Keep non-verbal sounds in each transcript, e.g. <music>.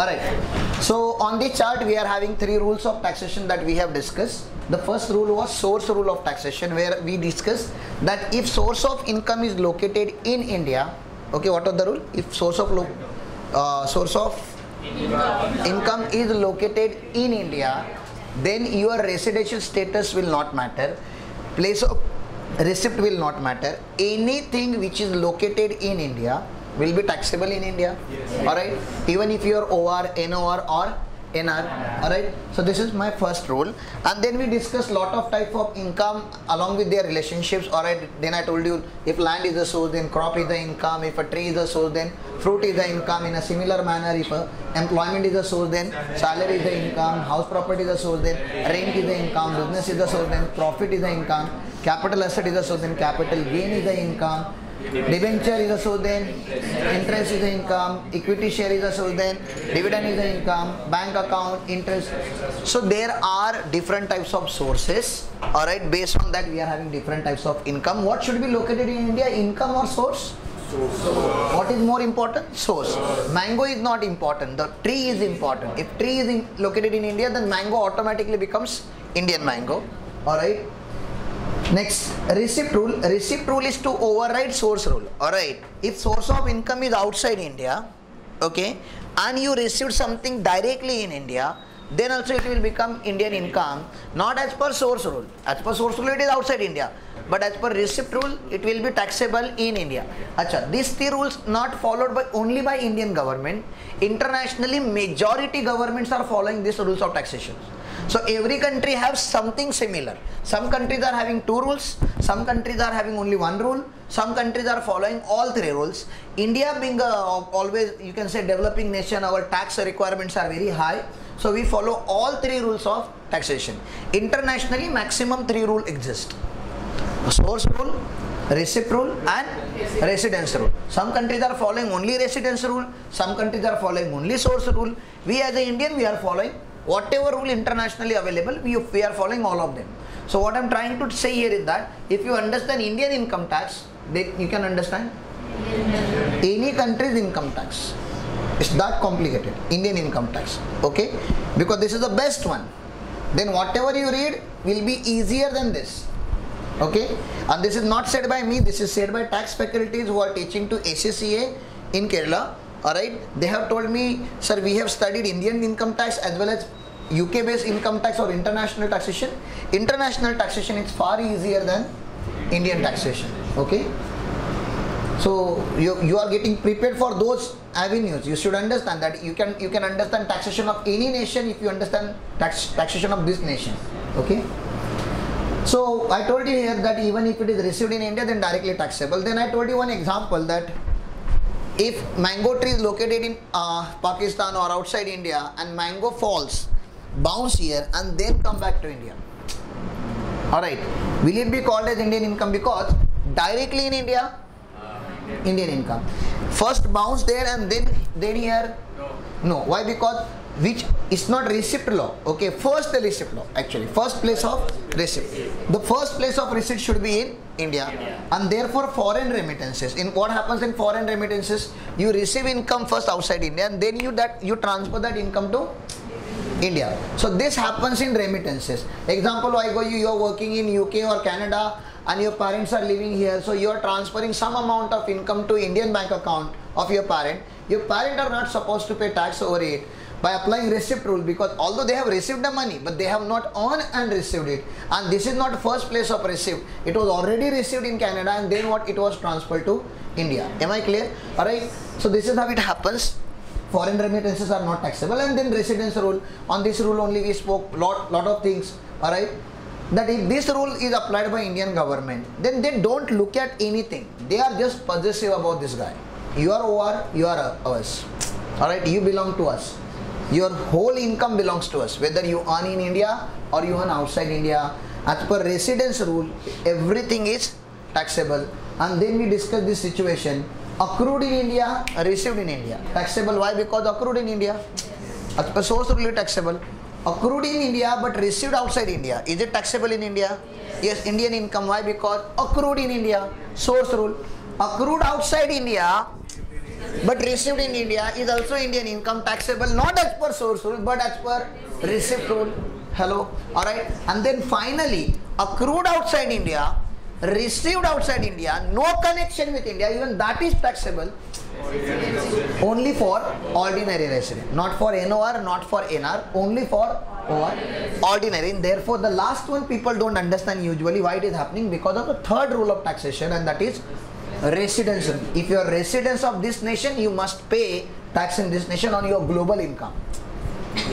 Alright. So on the chart we are having three rules of taxation that we have discussed. The first rule was source rule of taxation where we discussed that if source of income is located in India, okay, what was the rule? If source of uh, source of income is located in India, then your residential status will not matter. Place of receipt will not matter. Anything which is located in India will be taxable in India. Alright. Even if you are OR, NOR or NR. Alright. So this is my first rule. And then we discuss lot of type of income along with their relationships. Alright. Then I told you if land is the source, then crop is the income. If a tree is the source, then fruit is the income. In a similar manner, if a employment is the source, then salary is the income. House property is the source, then rent is the income. Business is the source, then profit is the income. Capital asset is the source, then capital gain is the income. Debenture is source, then interest is the income. Equity share is source, then dividend is the income. Bank account, interest. So there are different types of sources. Alright, based on that we are having different types of income. What should be located in India? Income or source? source? What is more important? Source. Mango is not important. The tree is important. If tree is in, located in India, then mango automatically becomes Indian mango. Alright. Next, receipt rule. Receipt rule is to override source rule. Alright. If source of income is outside India, okay, and you received something directly in India, then also it will become Indian income, not as per source rule. As per source rule, it is outside India. But as per receipt rule, it will be taxable in India. Acha, these three rules not followed by only by Indian government. Internationally, majority governments are following these rules of taxation. So every country has something similar. Some countries are having two rules, some countries are having only one rule, some countries are following all three rules. India being uh, a, always, you can say developing nation, our tax requirements are very high. So we follow all three rules of taxation. Internationally, maximum three rule exist. Source rule, receipt rule and residence rule. Some countries are following only residence rule, some countries are following only source rule. We as an Indian, we are following whatever rule internationally available, we, we are following all of them. So what I am trying to say here is that if you understand Indian income tax, you can understand any country's income tax. It's that complicated, Indian income tax, okay? Because this is the best one. Then whatever you read will be easier than this, okay? And this is not said by me, this is said by tax faculties who are teaching to ACCA in Kerala alright they have told me sir we have studied indian income tax as well as uk based income tax or international taxation. International taxation is far easier than indian taxation. Okay? So you, you are getting prepared for those avenues. You should understand that you can you can understand taxation of any nation if you understand tax taxation of this nation. Okay? So i told you here that even if it is received in india then directly taxable. Then i told you one example that if mango tree is located in uh, Pakistan or outside India and mango falls, bounce here and then come back to India. Alright, will it be called as Indian income because directly in India, Indian income. First bounce there and then then here, no. Why? Because which is not receipt law. Okay, first the receipt law actually. First place of receipt. The first place of receipt should be in India. And therefore foreign remittances. In what happens in foreign remittances? You receive income first outside India and then you that you transfer that income to India. So this happens in remittances. Example, I go you, you are working in UK or Canada and your parents are living here. So you are transferring some amount of income to Indian bank account of your parent. Your parent are not supposed to pay tax over it by applying receipt rule because although they have received the money but they have not earned and received it. And this is not first place of receipt. It was already received in canada and then what? It was transferred to india. Am i clear? All right so this is how it happens. Foreign remittances are not taxable and then residence rule. On this rule only we spoke lot lot of things. All right that if this rule is applied by indian government then they don't look at anything. They are just possessive about this guy. You are or you are ours. All right you belong to us your whole income belongs to us whether you earn in india or you earn outside india. As per residence rule everything is taxable. And then we discuss this situation. Accrued in india received in india. Taxable why? Because accrued in india. As per source rule taxable. Accrued in india but received outside india. Is it taxable in india? Yes indian income. Why? Because accrued in india. Source rule. Accrued outside india but received in India is also Indian income taxable not as per source rule but as per receipt rule. Hello, alright. And then finally, accrued outside India, received outside India, no connection with India, even that is taxable only for ordinary resident, not for NOR, not for NR, only for or ordinary. Therefore, the last one people don't understand usually why it is happening because of the third rule of taxation and that is residence. If you are residents of this nation, you must pay tax in this nation on your global income.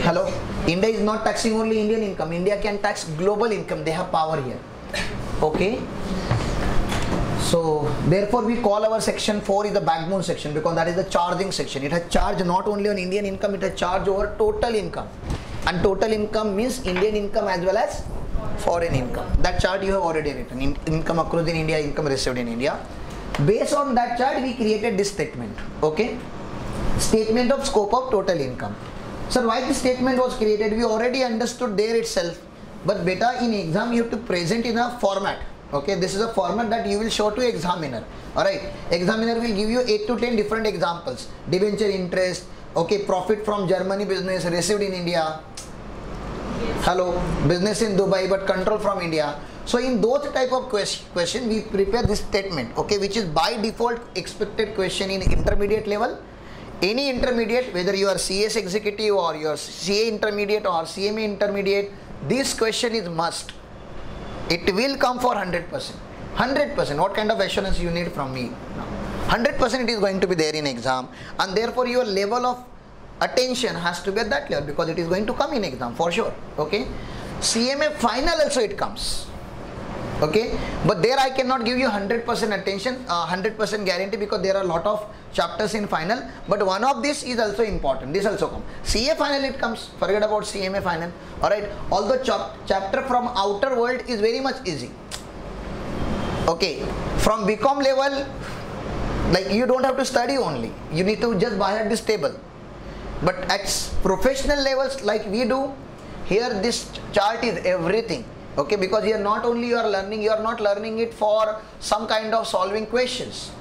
Hello, India is not taxing only Indian income. India can tax global income. They have power here. Okay. So therefore we call our section 4 is the backbone section because that is the charging section. It has charge not only on Indian income, it has charge over total income. And total income means Indian income as well as foreign income. That chart you have already written. In, income accrued in India, income received in India. Based on that chart, we created this statement. Okay. Statement of scope of total income. So why this statement was created? We already understood there itself. But beta in exam you have to present in a format okay this is a format that you will show to examiner all right examiner will give you 8 to 10 different examples debenture interest okay profit from germany business received in india hello business in dubai but control from india so in those type of question we prepare this statement okay which is by default expected question in intermediate level any intermediate whether you are cs executive or your ca intermediate or cma intermediate this question is must it will come for 100%. 100%. What kind of assurance you need from me? 100% it is going to be there in exam and therefore your level of attention has to be at that level because it is going to come in exam for sure. Okay. CMA final also it comes okay? But there i cannot give you 100% attention 100% uh, guarantee because there are a lot of chapters in final. But one of this is also important. This also come. Ca final it comes. Forget about cma final. All right although chap chapter from outer world is very much easy. Okay? From bcom level like you don't have to study only. You need to just buy at this table. But at professional levels like we do here this chart is everything okay because you are not only you are learning you are not learning it for some kind of solving questions.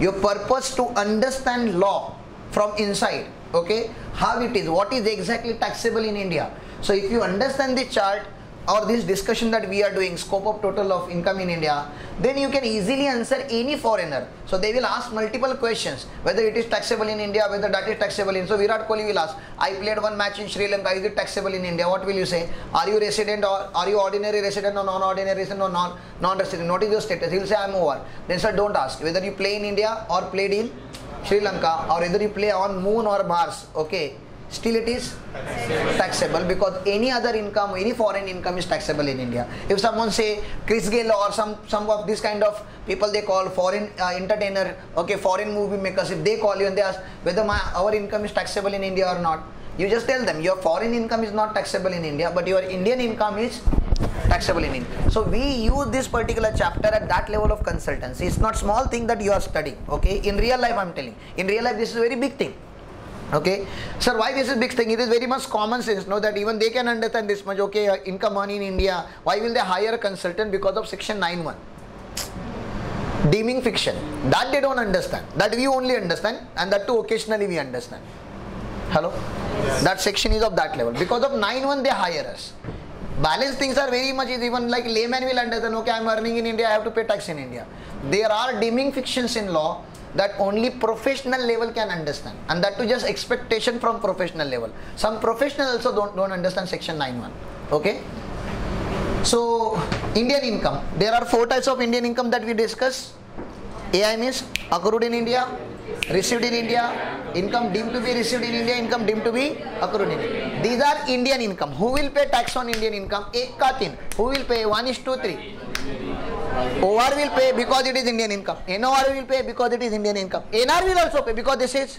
Your purpose to understand law from inside okay? How it is what is exactly taxable in india? So if you understand the chart or this discussion that we are doing scope of total of income in India then you can easily answer any foreigner. So they will ask multiple questions whether it is taxable in India whether that is taxable in so Virat Kohli will ask I played one match in Sri Lanka is it taxable in India? What will you say? Are you resident or are you ordinary resident or non-ordinary resident or non non-resident? What is your status? He will say I am over. Then sir don't ask whether you play in India or played in Sri Lanka or whether you play on moon or Mars okay still it is taxable because any other income any foreign income is taxable in india if someone say chris Gayle or some some of this kind of people they call foreign uh, entertainer okay foreign movie makers if they call you and they ask whether my our income is taxable in india or not you just tell them your foreign income is not taxable in india but your indian income is taxable in India. So we use this particular chapter at that level of consultancy. It's not small thing that you are studying. Okay, in real life I'm telling. In real life this is a very big thing okay? Sir why this is big thing? It is very much common sense no that even they can understand this much okay uh, income earned in india why will they hire a consultant because of section 91 deeming fiction. That they don't understand. That we only understand and that too occasionally we understand. Hello? Yes. that section is of that level. Because of 91 they hire us. Balance things are very much even like layman will understand okay i'm earning in india i have to pay tax in india. There are deeming fictions in law that only professional level can understand and that to just expectation from professional level some professionals also don't, don't understand section 91 okay so indian income there are four types of indian income that we discuss ai means accrued in india received in india income deemed to be received in india income deemed to be accrued in india these are indian income who will pay tax on indian income ek ka tin who will pay 1 is to 3 OR will pay because it is Indian income. NOR will pay because it is Indian income. NR will also pay because this is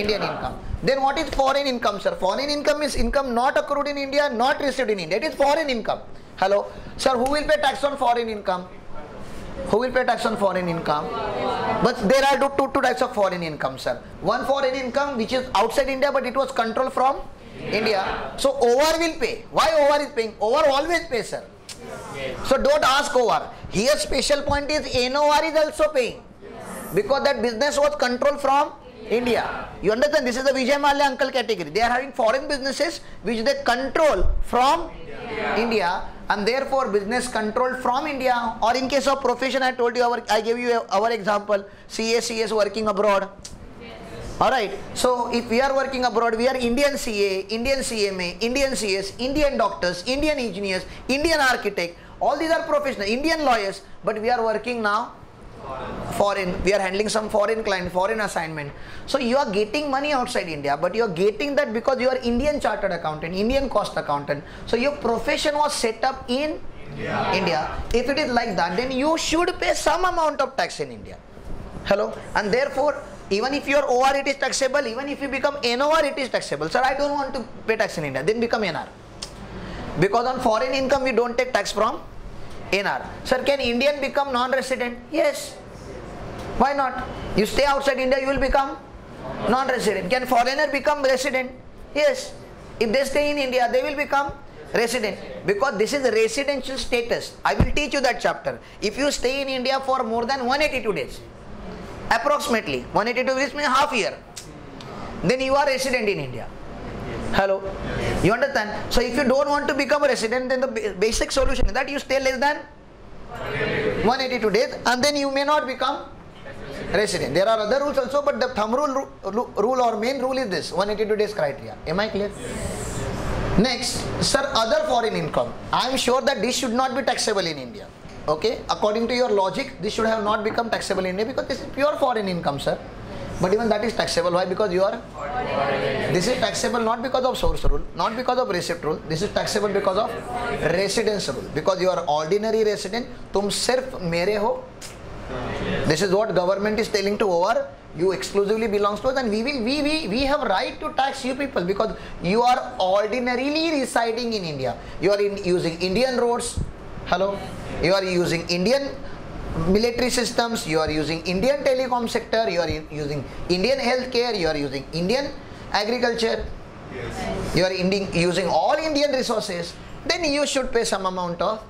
Indian income. Then what is foreign income, sir? Foreign income is income not accrued in India, not received in India. It is foreign income. Hello? Sir, who will pay tax on foreign income? Who will pay tax on foreign income? But there are two, two, two types of foreign income, sir. One foreign income which is outside India but it was controlled from India. So OR will pay. Why OR is paying? OR always pays, sir. So don't ask over. Here special point is NOR is also paying. Because that business was controlled from India. You understand? This is the Vijay Mallya uncle category. They are having foreign businesses which they control from India, India and therefore business controlled from India or in case of profession I told you our I gave you our example CACS working abroad Alright, so if we are working abroad, we are Indian CA, Indian CMA, Indian CS, Indian doctors, Indian engineers, Indian architect, all these are professional, Indian lawyers, but we are working now foreign, we are handling some foreign client, foreign assignment. So you are getting money outside India, but you are getting that because you are Indian chartered accountant, Indian cost accountant. So your profession was set up in India. India. If it is like that, then you should pay some amount of tax in India. Hello? And therefore, even if your OR it is taxable, even if you become NOR it is taxable. Sir, I don't want to pay tax in India, then become NR. Because on foreign income we don't take tax from NR. Sir, can Indian become non-resident? Yes. Why not? You stay outside India, you will become non-resident. Can foreigner become resident? Yes. If they stay in India, they will become resident because this is residential status. I will teach you that chapter. If you stay in India for more than 182 days, approximately 182 days means half year, then you are resident in India. Hello? You understand? So if you don't want to become a resident, then the basic solution is that you stay less than 182 days and then you may not become resident. There are other rules also, but the thumb rule, rule or main rule is this 182 days criteria. Am I clear? Next, sir, other foreign income. I am sure that this should not be taxable in India. Okay, according to your logic, this should have not become taxable in India because this is pure foreign income, sir. But even that is taxable. Why? Because you are. This is taxable not because of source rule, not because of receipt rule. This is taxable because of residence rule. Because you are ordinary resident, तुम सिर्फ मेरे हो. This is what government is telling to our you exclusively belongs to us and we will we, we we have right to tax you people because you are ordinarily residing in India. You are in, using Indian roads. Hello. You are using Indian military systems, you are using Indian telecom sector, you are using Indian healthcare, you are using Indian agriculture, yes. you are using all Indian resources, then you should pay some amount of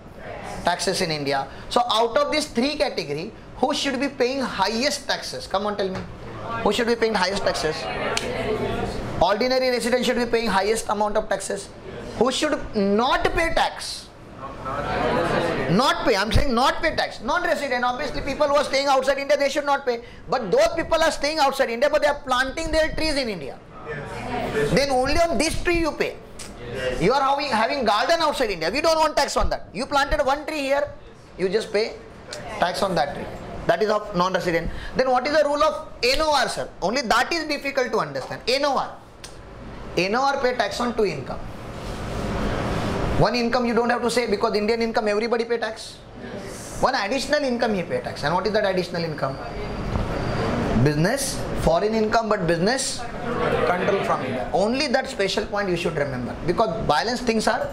taxes in India. So out of these three category, who should be paying highest taxes? Come on, tell me. Who should be paying highest taxes? Ordinary resident should be paying highest amount of taxes. Who should not pay tax? Not pay. I'm saying not pay tax. Non-resident. Obviously, people who are staying outside India, they should not pay. But those people are staying outside India, but they are planting their trees in India. Yes. Then only on this tree you pay. Yes. You are having, having garden outside India. We don't want tax on that. You planted one tree here, you just pay tax on that tree. That is of non-resident. Then what is the rule of NOR, sir? Only that is difficult to understand. NOR. NOR pay tax on two income. One income you don't have to say because Indian income everybody pay tax. Yes. One additional income you pay tax. And what is that additional income? Business, foreign income but business control from India. Only that special point you should remember because balance things are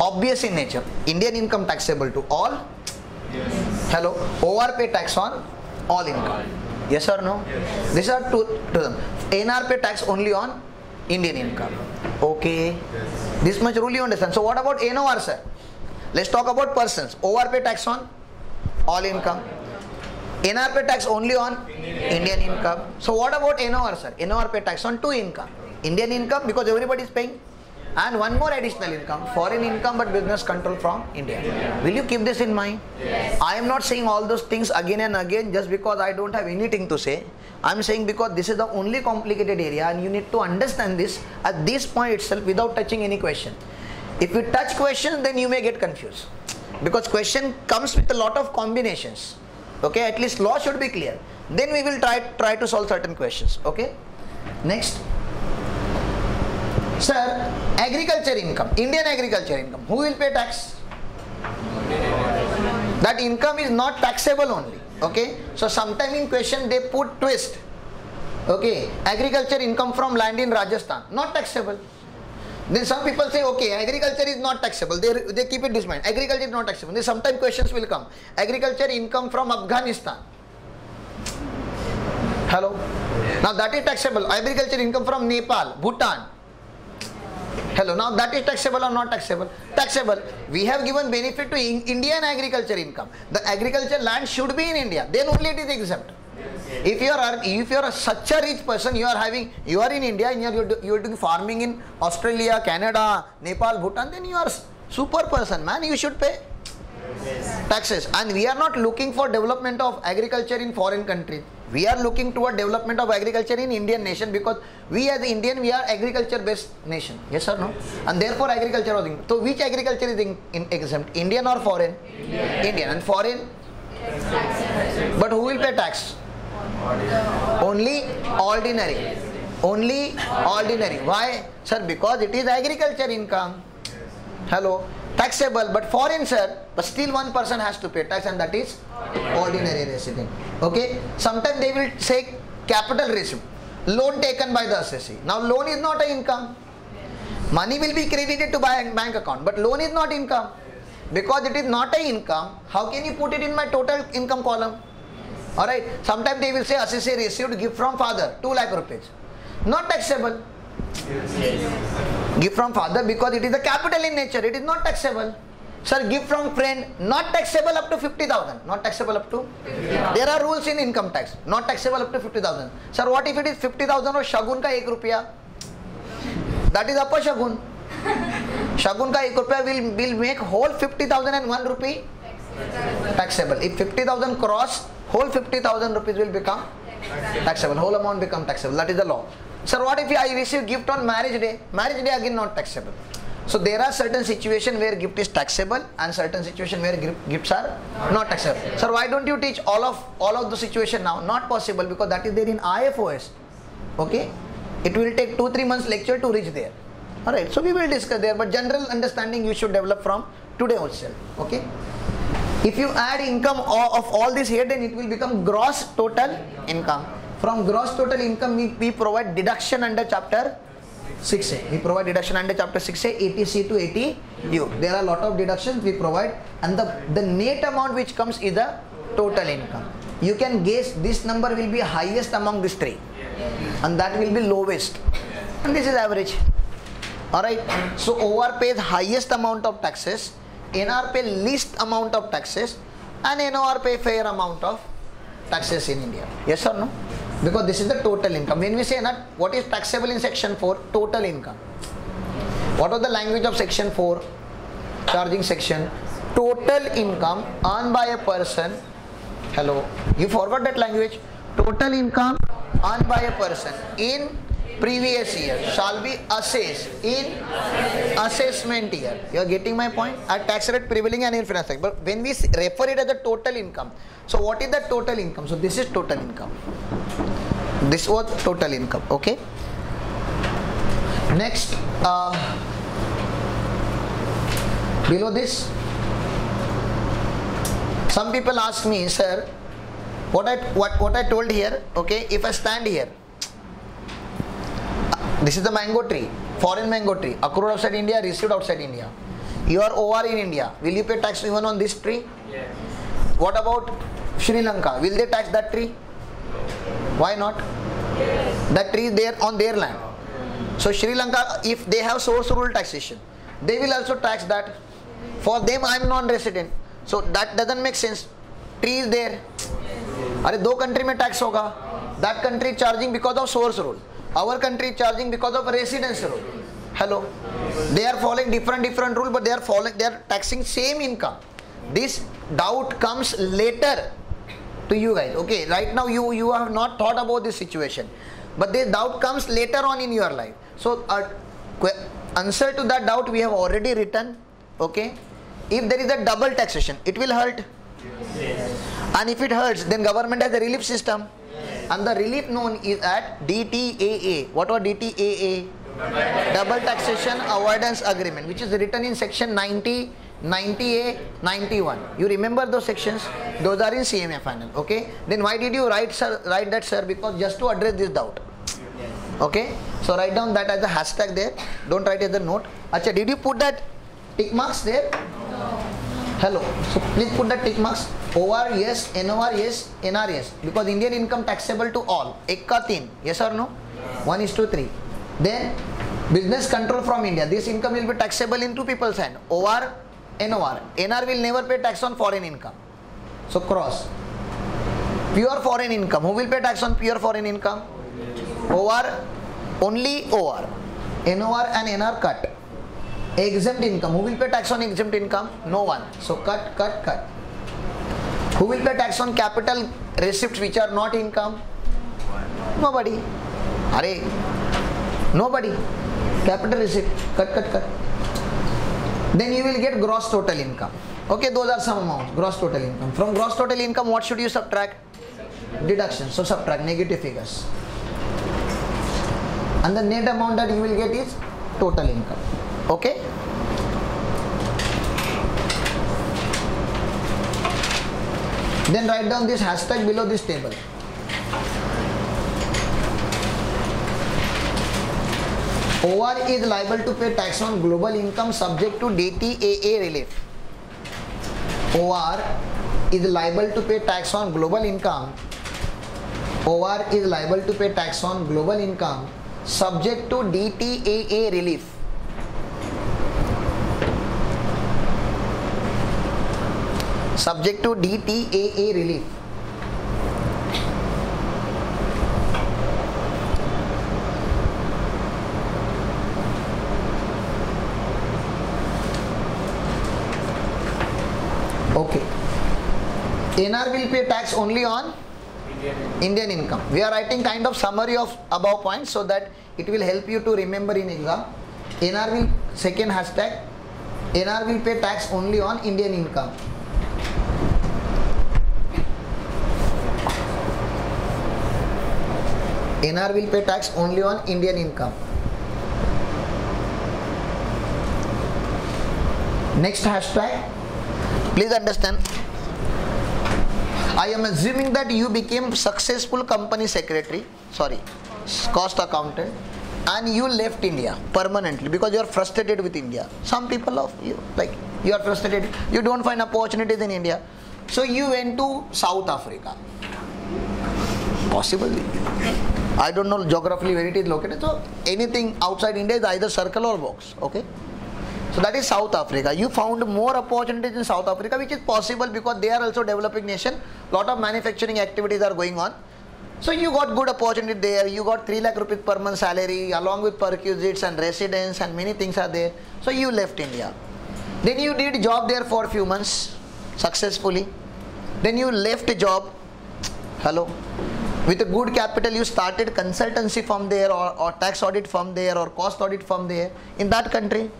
obvious in nature. Indian income taxable to all. Yes. Hello. OR pay tax on all income. Yes or no? Yes. These are two to them. NR pay tax only on Indian income. Okay. Yes. This much rule you understand. So what about NOR sir? Let's talk about persons. OR pay tax on all income. NR pay tax only on Indian income. So what about NOR sir? NOR pay tax on two income. Indian income because everybody is paying and one more additional income foreign income but business control from India. Will you keep this in mind? Yes. I am not saying all those things again and again just because I don't have anything to say. I am saying because this is the only complicated area and you need to understand this at this point itself without touching any question. If you touch questions then you may get confused because question comes with a lot of combinations. Okay, at least law should be clear. Then we will try try to solve certain questions. Okay. Next. Sir, agriculture income, Indian agriculture income, who will pay tax? That income is not taxable only. Okay. So sometime in question they put twist. Okay. Agriculture income from land in Rajasthan, not taxable. Then some people say, okay, agriculture is not taxable. They, they keep it this mind. Agriculture is not taxable. Then sometimes questions will come. Agriculture income from Afghanistan. Hello. Now that is taxable. Agriculture income from Nepal, Bhutan. Hello, now that is taxable or not taxable? Taxable. We have given benefit to Indian agriculture income. The agriculture land should be in India. Then only it is exempt. Yes. If you are if you are such a rich person, you are having you are in India and you are you are doing farming in Australia, Canada, Nepal, Bhutan, then you are super person, man. You should pay taxes. And we are not looking for development of agriculture in foreign country. We are looking toward development of agriculture in Indian nation because we as Indian we are agriculture based nation. Yes or no? And therefore agriculture was. So which agriculture is in, in exempt? Indian or foreign? Indian. Indian. And foreign? But who will pay tax? Only ordinary. Only ordinary. Why? Sir, because it is agriculture income. Hello. Taxable, but foreign, sir. But still one person has to pay tax and that is ordinary resident. Okay. Sometimes they will say capital receipt. Loan taken by the assessee. Now loan is not an income. Money will be credited to bank, bank account, but loan is not income. Because it is not an income, how can you put it in my total income column? Alright, sometimes they will say assessee received gift from father, 2 lakh rupees. Not taxable. Yes. Gift from father because it is a capital in nature, it is not taxable. Sir, gift from friend, not taxable up to 50,000. Not taxable up to? 50, there are rules in income tax. Not taxable up to 50,000. Sir, what if it is 50,000 or shagun ka 1 rupiya? That is apashagun. Shagun ka 1 rupiya will, will make whole 50,000 and 1 rupee taxable. If 50,000 cross, whole 50,000 rupees will become taxable. Whole amount become taxable. That is the law. Sir, what if I receive gift on marriage day? Marriage day again not taxable. So there are certain situations where gift is taxable and certain situations where gifts are not taxable. Sir, why don't you teach all of all of the situation now? Not possible because that is there in IFOS. Okay, it will take two three months lecture to reach there. All right, so we will discuss there, but general understanding you should develop from today itself. Okay. If you add income of all this here, then it will become gross total income. From gross total income, we, we provide deduction under chapter 6A. We provide deduction under chapter 6A, 80C to 80U. There are a lot of deductions we provide and the, the net amount which comes is the total income. You can guess this number will be highest among these three and that will be lowest and this is average. Alright, so OR pays highest amount of taxes, NR pay least amount of taxes and NOR pay fair amount of taxes in India. Yes or no? Because this is the total income. When we say that what is taxable in section 4? Total income. What was the language of section 4? Charging section. Total income earned by a person. Hello. You forgot that language. Total income earned by a person in previous year shall be assessed in assessment year. You are getting my point? At tax rate prevailing and in tax. But when we refer it as the total income, so what is the total income? So this is total income. This was total income. Okay. Next, uh, below this, some people ask me, sir, what I what what I told here. Okay, if I stand here, this is the mango tree, foreign mango tree, accrued outside India, received outside India. You are OR in India. Will you pay tax even on this tree? Yes. What about Sri Lanka, will they tax that tree? Why not? That tree is there on their land. So Sri Lanka, if they have source rule taxation, they will also tax that. For them, I am non-resident. So that doesn't make sense. Tree is there. अरे दो country में tax होगा that country charging because of source rule our country charging because of residence rule. Hello. They are following different different rule, but they are following they are taxing same income. This doubt comes later to you guys. Okay, right now you you have not thought about this situation, but this doubt comes later on in your life. So uh, answer to that doubt we have already written. Okay, if there is a double taxation, it will hurt. Yes. And if it hurts, then government has a relief system and the relief known is at DTAA what was DTAA double taxation avoidance agreement which is written in section 90 90A, 91. You remember those sections? Those are in CMA final. Okay. Then why did you write sir, write that sir? Because just to address this doubt. Okay. So write down that as a hashtag there. Don't write as a note. Acha, did you put that tick marks there? No. Hello. So please put that tick marks. OR yes, NOR yes, NR yes. Because Indian income taxable to all. Ekka teen. Yes or no? 1 is to 3. Then business control from India. This income will be taxable in two people's hand. OR NOR. NR will never pay tax on foreign income. So cross. Pure foreign income. Who will pay tax on pure foreign income? OR, only OR. NOR and NR cut. Exempt income. Who will pay tax on exempt income? No one. So cut, cut, cut. Who will pay tax on capital receipts which are not income? Nobody. Are nobody. Capital receipt. Cut, cut, cut. Then you will get gross total income. Okay, those are some amounts. Gross total income. From gross total income, what should you subtract? Deduction. So subtract negative figures. And the net amount that you will get is total income. Okay. Then write down this hashtag below this table. OR is liable to pay tax on global income subject to DTAA relief. OR is liable to pay tax on global income. OR is liable to pay tax on global income subject to DTAA relief. Subject to DTAA relief. Okay. NR will pay tax only on Indian income. We are writing kind of summary of above points so that it will help you to remember in exam. NR will second hashtag NR will pay tax only on Indian income. NR will pay tax only on Indian income. Next hashtag. Please understand. I am assuming that you became successful company secretary, sorry, cost accountant, and you left India permanently because you are frustrated with India. Some people of you like you are frustrated. You don't find opportunities in India, so you went to South Africa. Possibly. I don't know geographically where it is located. So anything outside India is either circle or box. Okay. So that is South Africa. You found more opportunities in South Africa, which is possible because they are also developing nation. Lot of manufacturing activities are going on. So you got good opportunity there. You got 3 lakh rupees per month salary along with perquisites and residence and many things are there. So you left India. Then you did job there for a few months successfully. Then you left a job. Hello. With a good capital, you started consultancy from there or, or tax audit from there or cost audit from there in that country.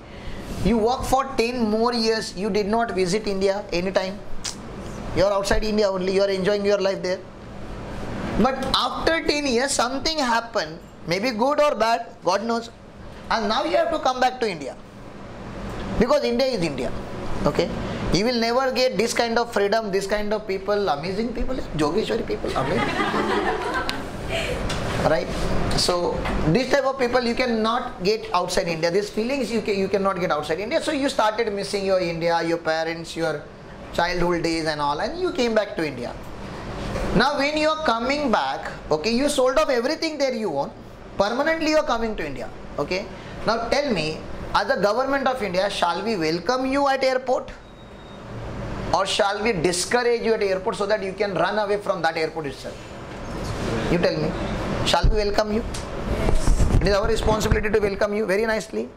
You work for 10 more years. You did not visit India anytime. You are outside India only. You are enjoying your life there. But after 10 years, something happened, maybe good or bad, God knows. And now you have to come back to India. Because India is India. Okay? You will never get this kind of freedom, this kind of people, amazing people, Jogeshwari people, amazing. <laughs> right? So this type of people you cannot get outside India. These feelings you, can, you cannot get outside India. So you started missing your India, your parents, your childhood days and all and you came back to India. Now when you are coming back, okay, you sold off everything there you own. Permanently you are coming to India. Okay. Now tell me, as the government of India, shall we welcome you at airport? Or shall we discourage you at airport so that you can run away from that airport itself? You tell me. Shall we welcome you? It is our responsibility to welcome you very nicely.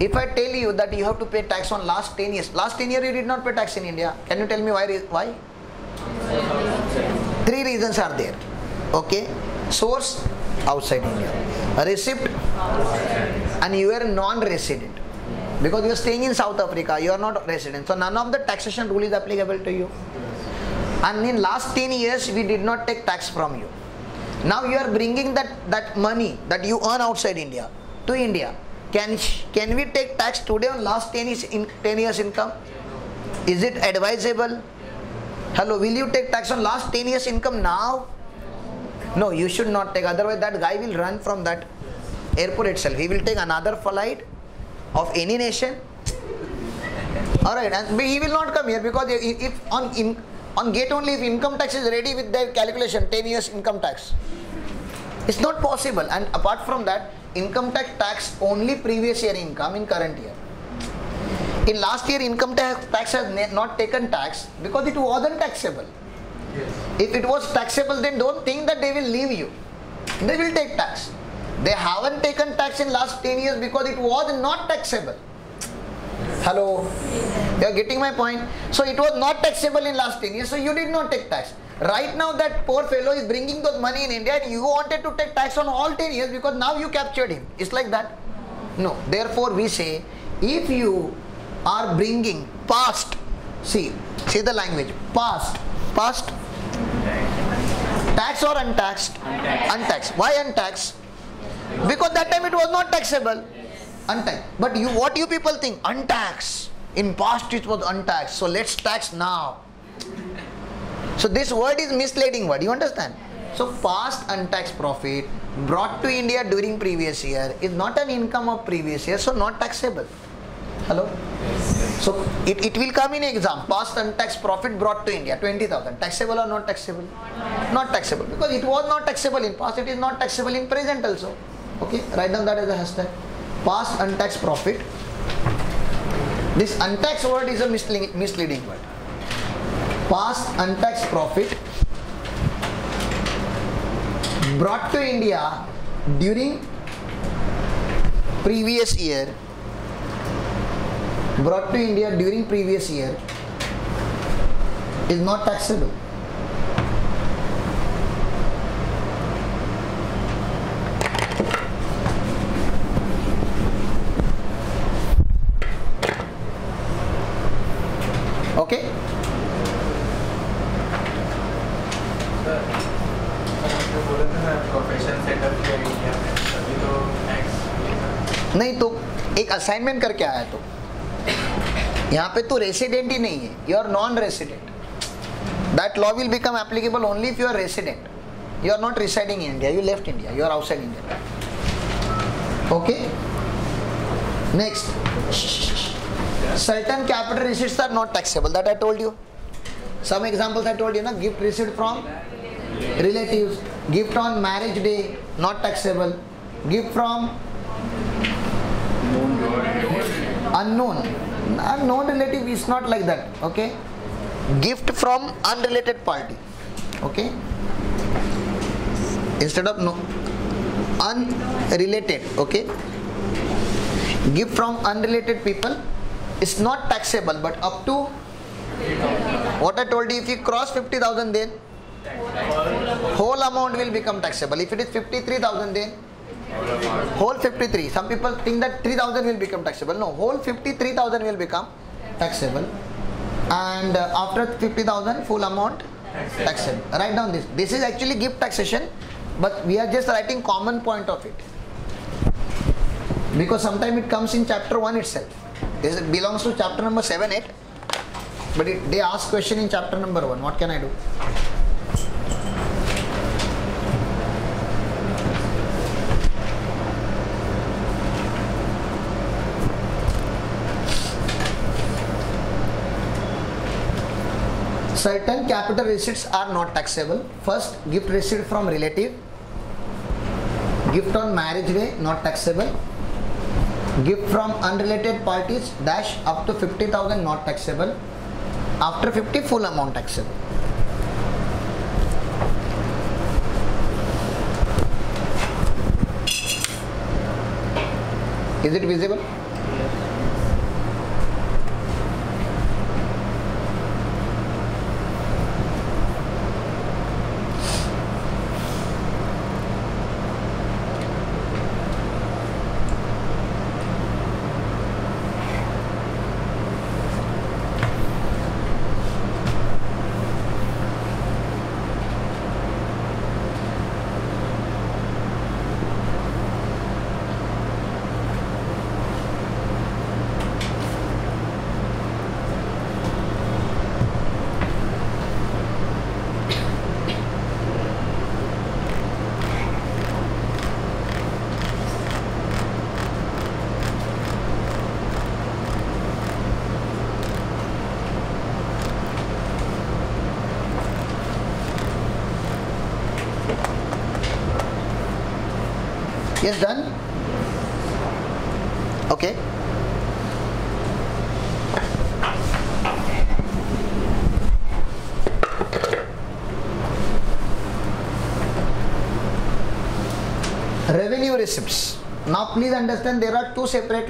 If I tell you that you have to pay tax on last 10 years, last 10 years you did not pay tax in India, can you tell me why? Why? Three reasons are there. Okay. Source outside India. A receipt and you are non-resident. Because you are staying in South Africa, you are not resident. So none of the taxation rule is applicable to you. And in last 10 years, we did not take tax from you. Now you are bringing that, that money that you earn outside India to India. Can, can we take tax today on last 10 years, in, 10 years income? Is it advisable? Hello, will you take tax on last 10 years income now? No, you should not take. Otherwise, that guy will run from that airport itself. He will take another flight of any nation. All right, and he will not come here because if on in, on gate only, if income tax is ready with their calculation, 10 years income tax, it's not possible. And apart from that, income tax tax only previous year income in current year. In last year, income tax, tax has not taken tax because it wasn't taxable. Yes. If it was taxable, then don't think that they will leave you. They will take tax. They haven't taken tax in last 10 years because it was not taxable. Hello? You are getting my point? So it was not taxable in last 10 years, so you did not take tax. Right now that poor fellow is bringing those money in India and you wanted to take tax on all 10 years because now you captured him. It's like that. No. Therefore we say if you are bringing past, see, see the language, past, past, tax or untaxed? Untaxed. Why untaxed? Because that time it was not taxable. Untaxed. But you, what you people think? Untaxed. In past it was untaxed. So let's tax now. So this word is misleading word. You understand? So past untaxed profit brought to India during previous year is not an income of previous year, so not taxable. Hello? So it, it will come in exam. Past untaxed profit brought to India 20,000. Taxable or not taxable? Not taxable because it was not taxable in past. It is not taxable in present also. Okay, write down that as a hashtag. Past untaxed profit. This untaxed word is a misleading, misleading word. Past untaxed profit brought to India during previous year brought to India during previous year is not taxable. Assignment करके आया तो। यहाँ पे तो resident ही नहीं है you are non resident that law will become applicable only if you are resident you are not residing India you left India you are outside India okay next certain capital receipts are not taxable that I told you some examples I told you ना gift receipt from relative gift on marriage day not taxable gift from unknown. Unknown relative is not like that okay? Gift from unrelated party okay? Instead of no unrelated okay? Gift from unrelated people is not taxable but up to what i told you if you cross 50000 then whole amount will become taxable. If it is 53000 then whole 53 some people think that 3000 will become taxable. No whole 53000 will become taxable. And uh, after 50000 full amount taxable. write down this. This is actually gift taxation but we are just writing common point of it. Because sometimes it comes in chapter 1 itself. This belongs to chapter number 7 8 but it, they ask question in chapter number 1 what can i do certain capital receipts are not taxable. First gift received from relative. Gift on marriage day not taxable. Gift from unrelated parties dash up to 50000 not taxable. After 50 full amount taxable. Is it visible is done? Okay. Revenue receipts. Now please understand there are two separate